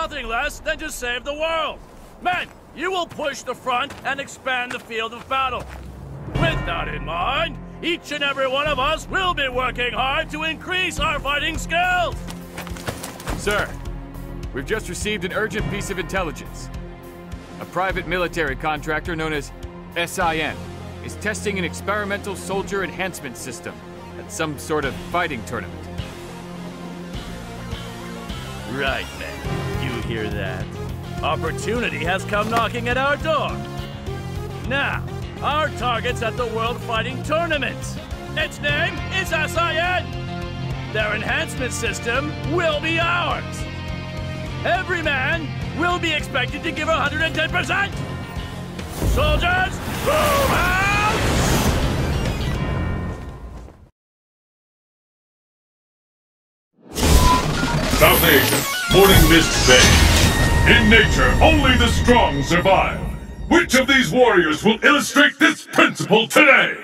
nothing less than to save the world. Men, you will push the front and expand the field of battle. With that in mind, each and every one of us will be working hard to increase our fighting skills. Sir, we've just received an urgent piece of intelligence. A private military contractor known as SIN is testing an experimental soldier enhancement system at some sort of fighting tournament. Right, men. Hear that? Opportunity has come knocking at our door. Now, our target's at the World Fighting Tournament. Its name is SIN. Their enhancement system will be ours. Every man will be expected to give 110%. Soldiers, move out! South Asia, Morning Mist Bay. In nature, only the strong survive. Which of these warriors will illustrate this principle today?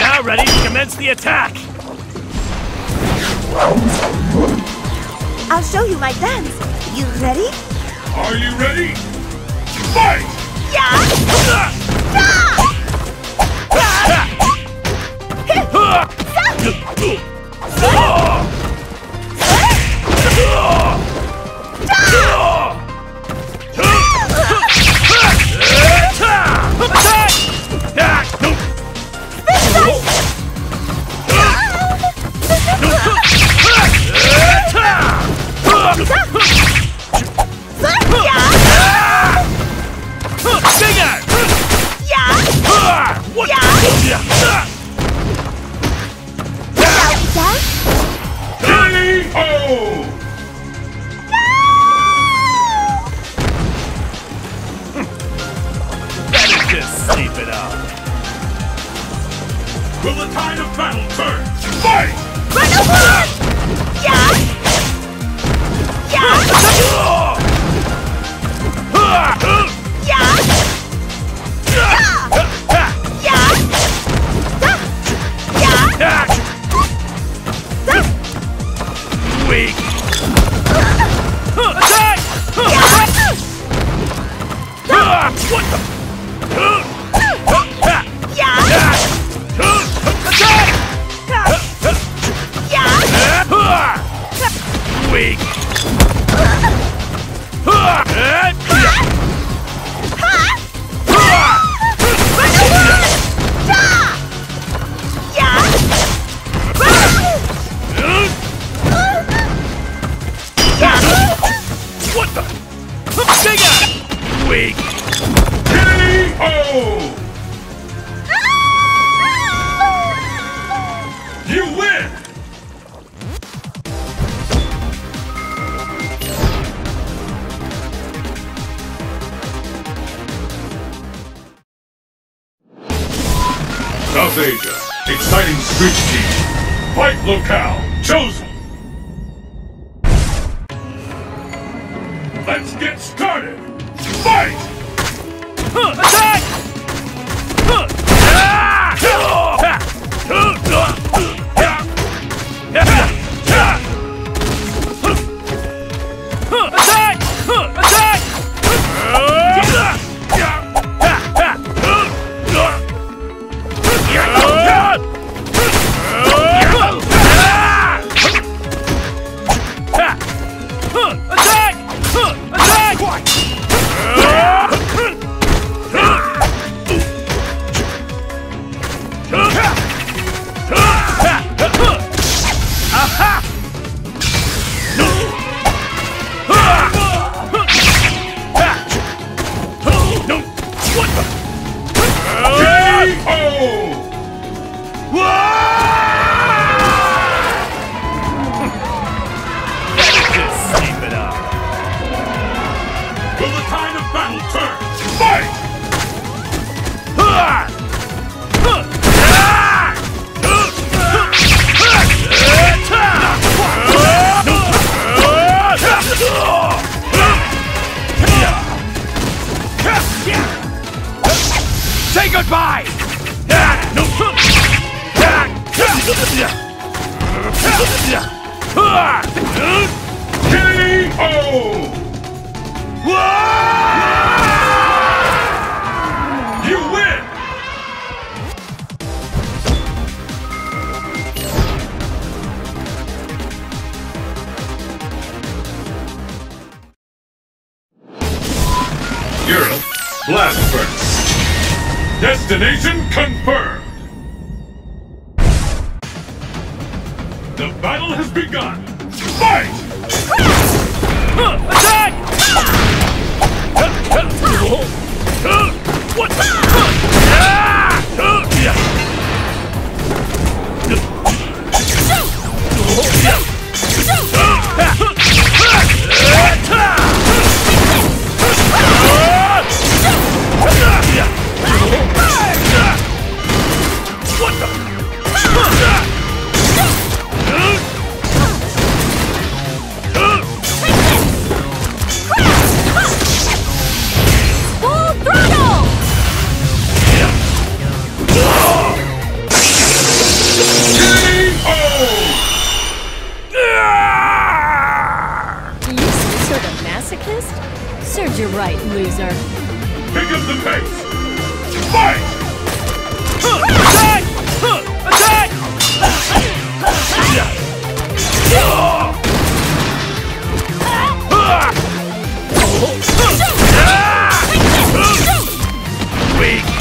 Now ready to commence the attack! I'll show you my dance. You ready? Are you ready? Fight! Yeah! K.O. Fight locale chosen. Let's get started. Fight! Attack! Ah! Ah! We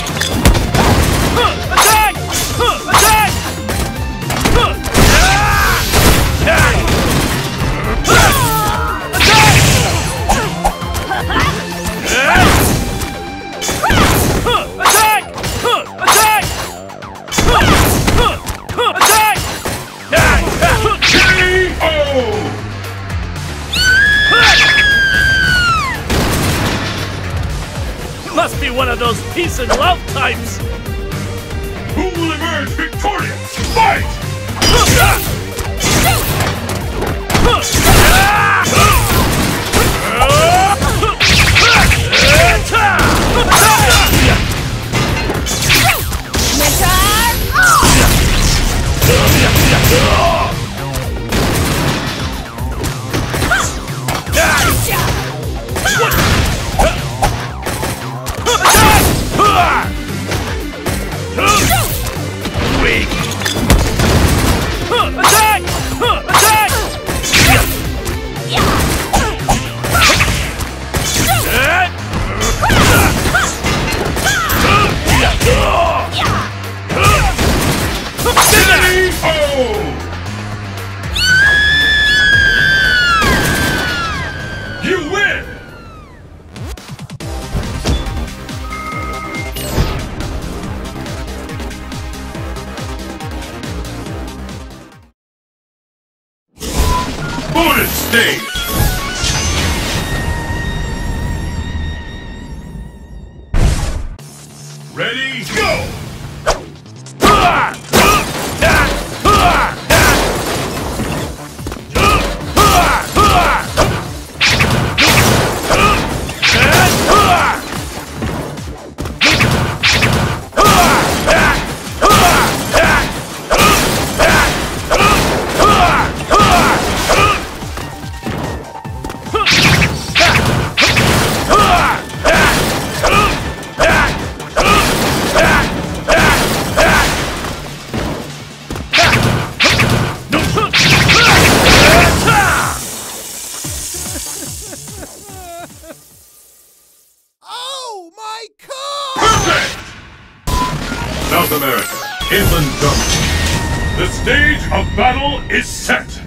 is set.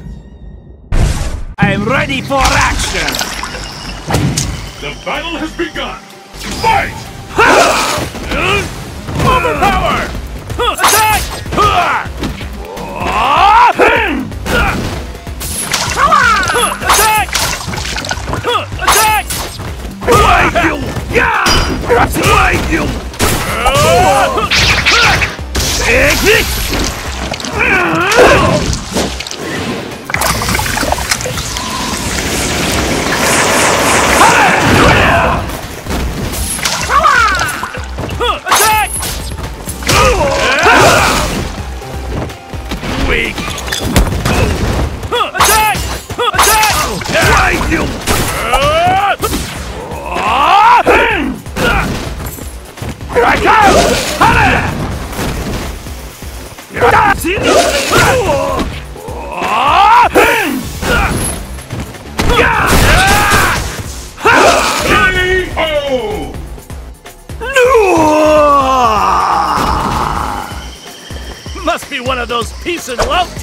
I'm ready for action. The battle has begun. Fight! Overpower! Attack! Attack! Attack! Why you? Yeah! Why you? Exit!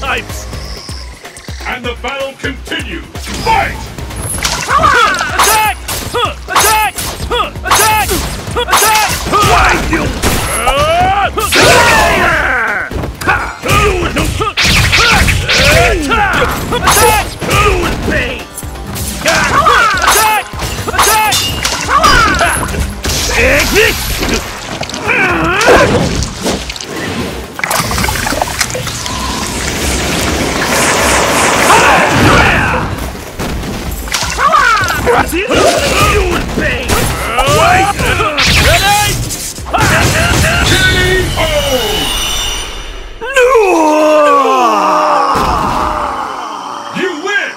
Types. And the battle continues. Fight! Attack! Attack! Attack! Attack! Why you? Attack! Attack! Attack! You win!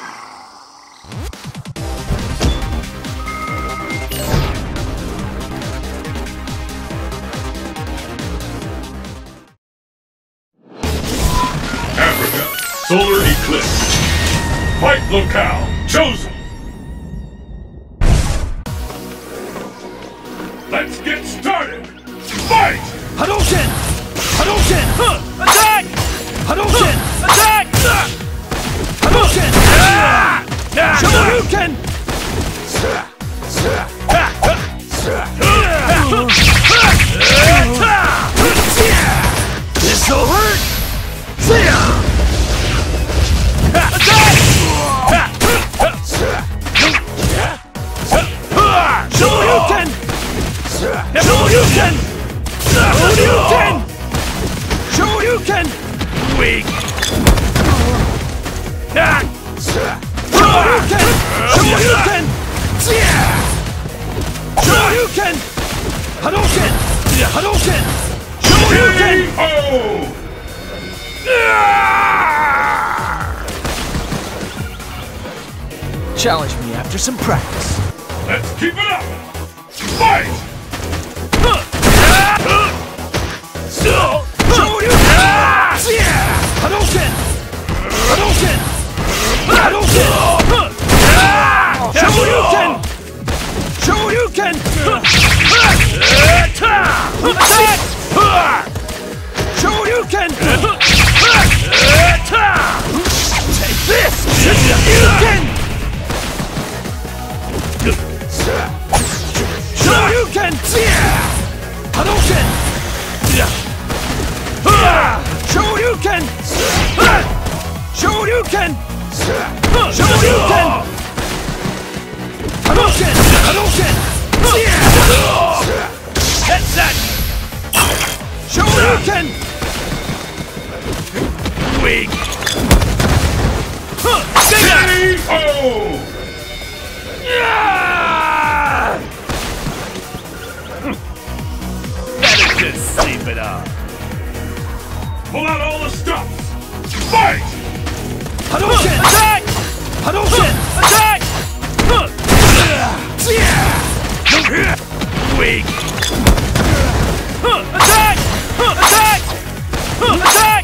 Africa, solar eclipse. Fight locale some practice. Shoryuken! Shoryuken! Hadouken! Hadouken! Get set! Shoryuken! Weak! Bigger! Oh! Better just sleep it off. Pull out all the stops! Fight! Hadouken! Attack! Attack! Weak! Attack! Attack! Attack!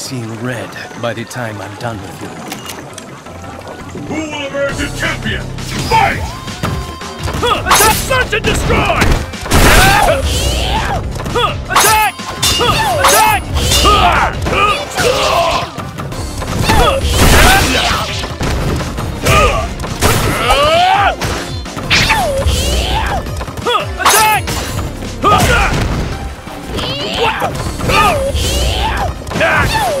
Seeing red by the time I'm done with you. Who will emerge as champion? Fight! Attack! Search and destroy! Huh, Attack! Huh, Attack! Attack! That's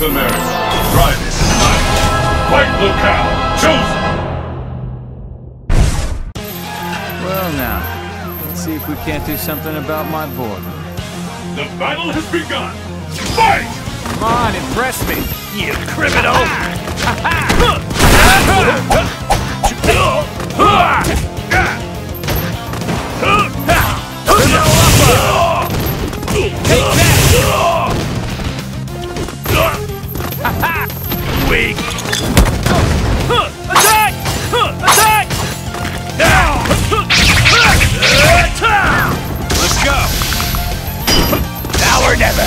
North America, driving. Fight locale chosen! Well now, let's see if we can't do something about my boredom. The battle has begun! Fight! Come on, impress me! You criminal! Weak! Attack! Attack! Now! Let's go! Now or never!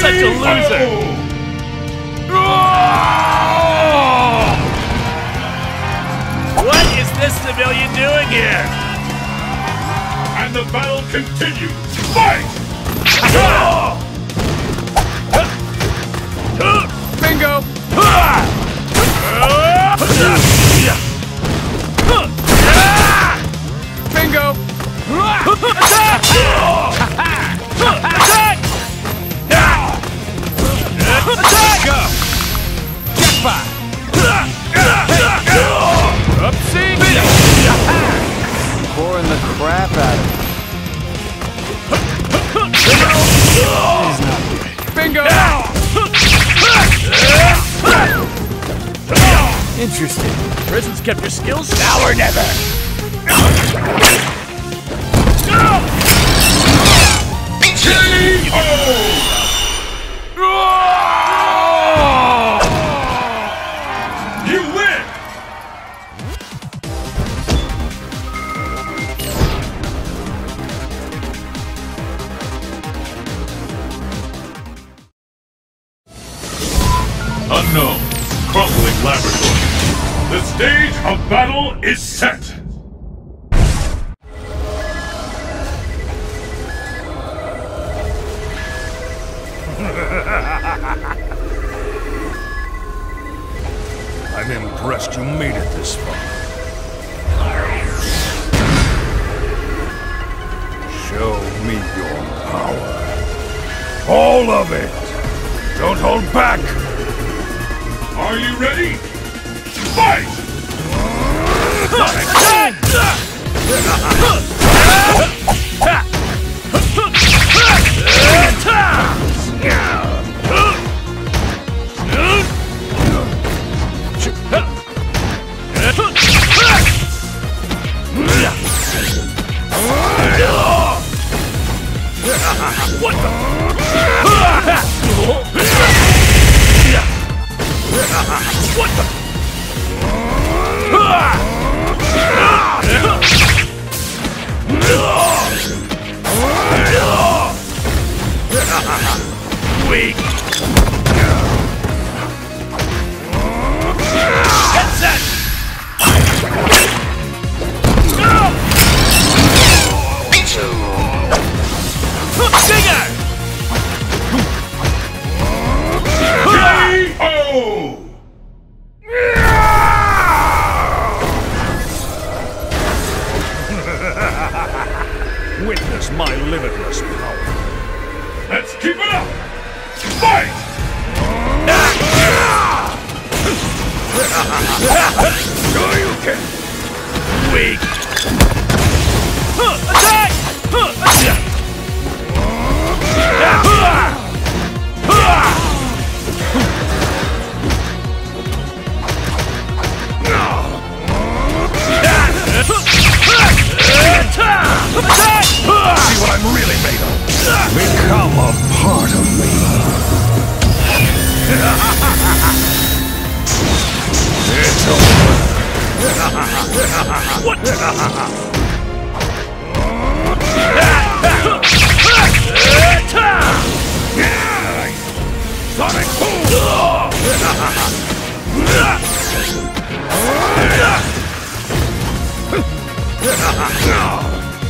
Such a loser! This doing here? And the battle continues! Fight! Bingo! Bingo! Attack! Attack! Attack! Go! Pouring the crap out of it. Bingo! Interesting. Prison's kept your skills now or never. You is set. I'm impressed. you made it this far. Show me your power. All of it! Don't hold back! Are you ready? Fight! What the? What? Weak. Get. My limitless power. Let's keep it up! Fight! Can! Weak. Attack! Attack! See what I'm really made of. Become a part of me. it's over. Sonic boom!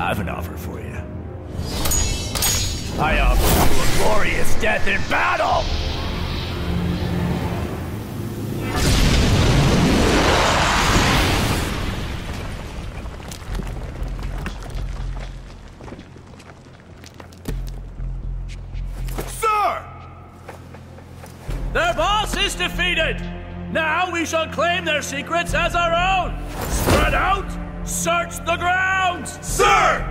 I have an offer for you. I offer you a glorious death in battle! Sir! Their boss is defeated! Now we shall claim their secrets as our own! Spread out! Search the Sir!